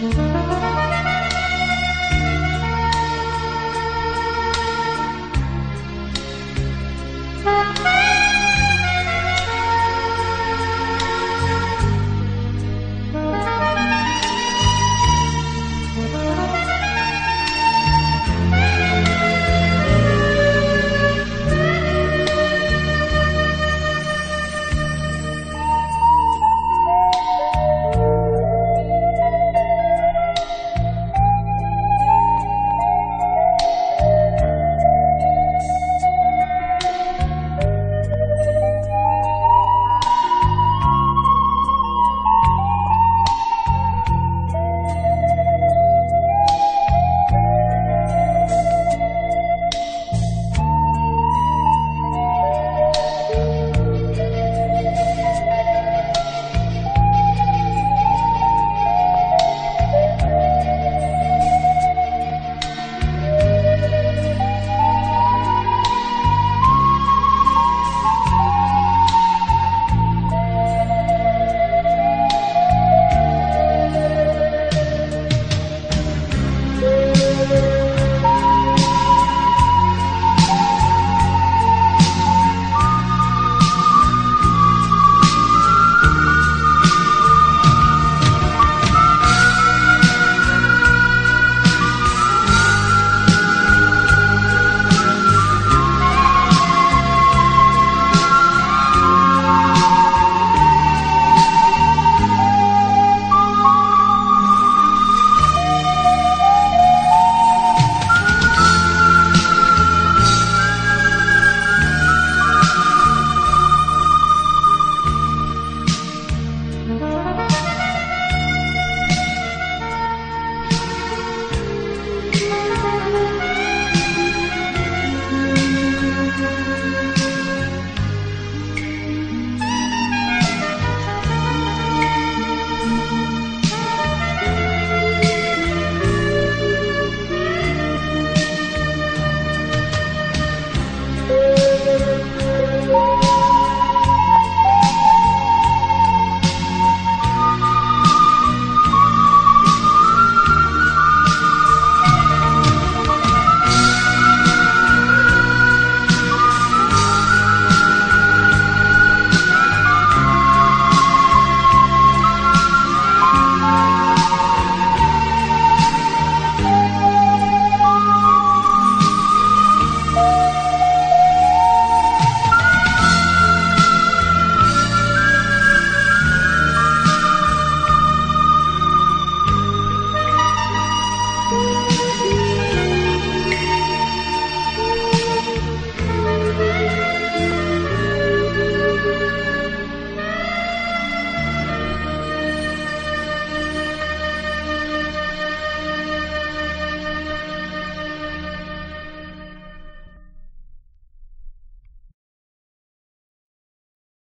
you.